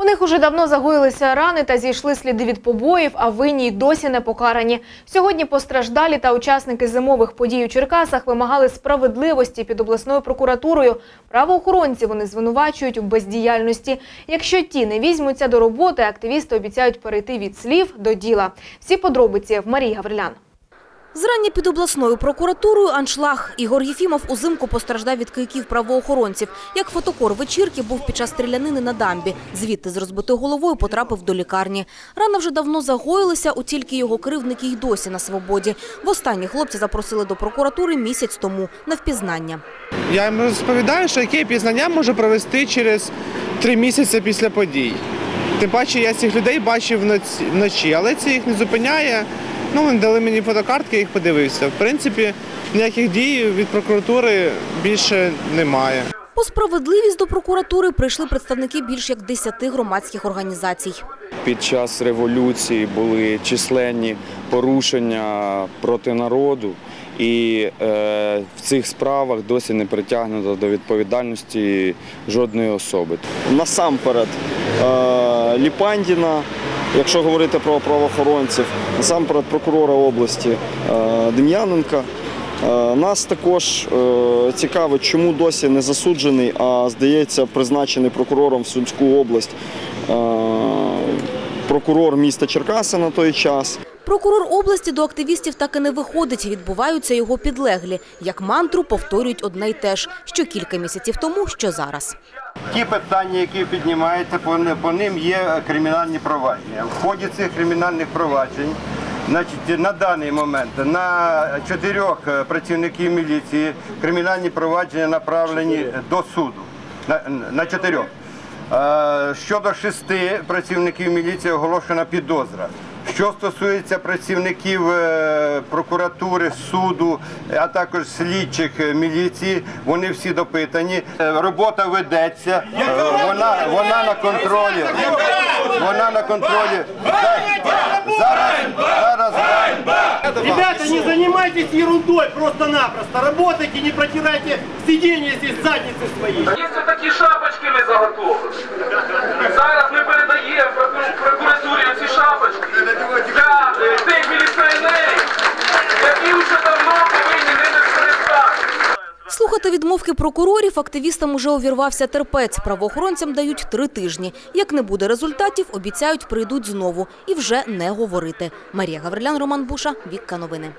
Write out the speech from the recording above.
У них уже давно загоїлися рани та зійшли сліди від побоїв, а винні й досі не покарані. Сьогодні постраждалі та учасники зимових подій у Черкасах вимагали справедливості під обласною прокуратурою. Правоохоронці вони звинувачують у бездіяльності. Якщо ті не візьмуться до роботи, активісти обіцяють перейти від слів до діла. Всі подробиці в Марії Гаврилян. Зрання під обласною прокуратурою аншлаг. Ігор Єфімов узимку постраждав від кийків правоохоронців. Як фотокор вечірки був під час стрілянини на дамбі. Звідти з розбитою головою потрапив до лікарні. Рана вже давно загоїлася, от тільки його кривдники й досі на свободі. Востаннє хлопця запросили до прокуратури місяць тому на впізнання. Я їм розповідаю, що яке пізнання можу провести через три місяці після подій. Тим паче я цих людей бачив вночі, але це їх не зупиняє. Ну, вони дали мені фотокартки, я їх подивився. В принципі, ніяких дій від прокуратури більше немає. По справедливість до прокуратури прийшли представники більш як 10 громадських організацій. Під час революції були численні порушення проти народу, і е, в цих справах досі не притягнуто до відповідальності жодної особи. насамперед е, Ліпандіна, якщо говорити про правоохоронців, насамперед прокурора області е, Дем'яненка. Е, Нас також цікаво, цікавить, чому досі не засуджений, а здається, призначений прокурором в Сумську область е, прокурор міста Черкаси на той час. Прокурор області до активістів так і не виходить. Відбуваються його підлеглі. Як мантру повторюють одне й те ж, що кілька місяців тому, що зараз. Ті питання, які піднімаються, по, по ним є кримінальні провадження. В ході цих кримінальних проваджень, значить, на даний момент на чотирьох е, працівників міліції кримінальні провадження направлені до суду. На, на чотирьох. Е, Щодо шести працівників міліції оголошена підозра. Що стосується працівників е, прокуратури, суду, а також слідчих е, міліції, вони всі допитані. Е, Робота ведеться, вона, вона на контролі. Вона на контролі. Зараз, зараз, Ребята, не занимайтесь ерундой просто-напросто. Работайте, не протирайте сиденья здесь задницы свои. Це такі шапочки ми заготовили. Зараз ми відмовки прокурорів активістам уже увірвався терпець. Правоохоронцям дають три тижні. Як не буде результатів, обіцяють прийдуть знову і вже не говорити. Марія Гаврилян, Роман Буша, Вікка Новини.